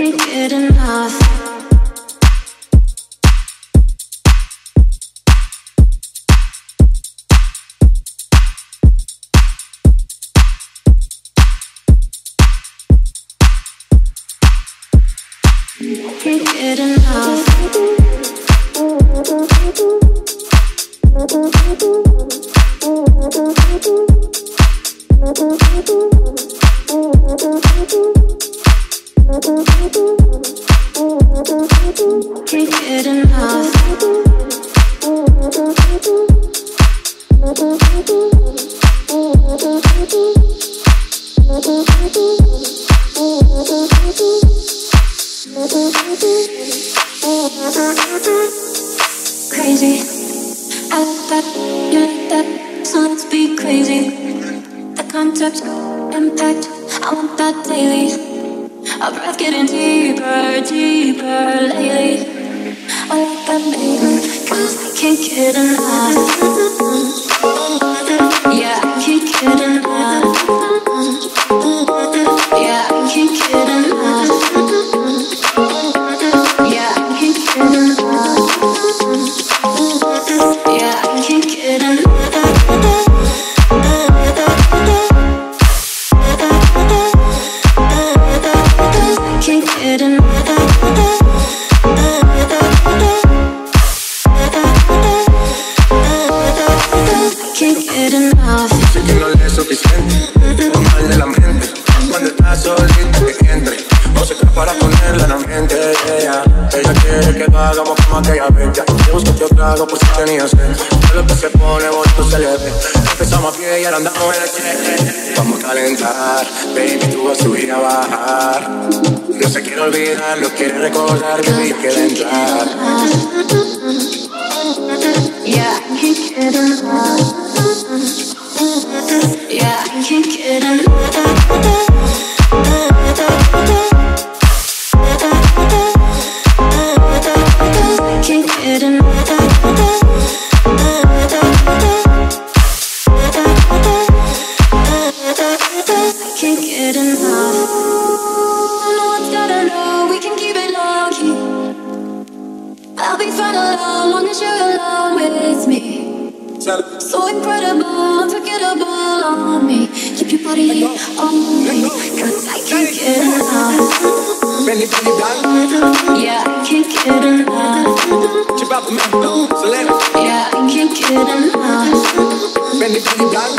Can't get enough. Enough. Can't get enough. Impact. I want that daily. Getting deeper, deeper lately. I like that. Cause I can't get enough. Como aquella vez. Ya te yo trago por si tenías sed. Todo lo que se pone bonito se le ve. Empezamos a pie y ahora andamos en el. Vamos a calentar, baby, tú vas a subir a bajar. No se quiere olvidar, lo quiere recordar, baby, quiere entrar. Yeah, I can't get So incredible, unforgettable on me. Keep your body on me, cause I can't get enough. Benny, Benny, Blanc, Yeah, I can't get enough. chip out the man, Selena. Yeah, I can't get enough. Benny, Benny, Blanc,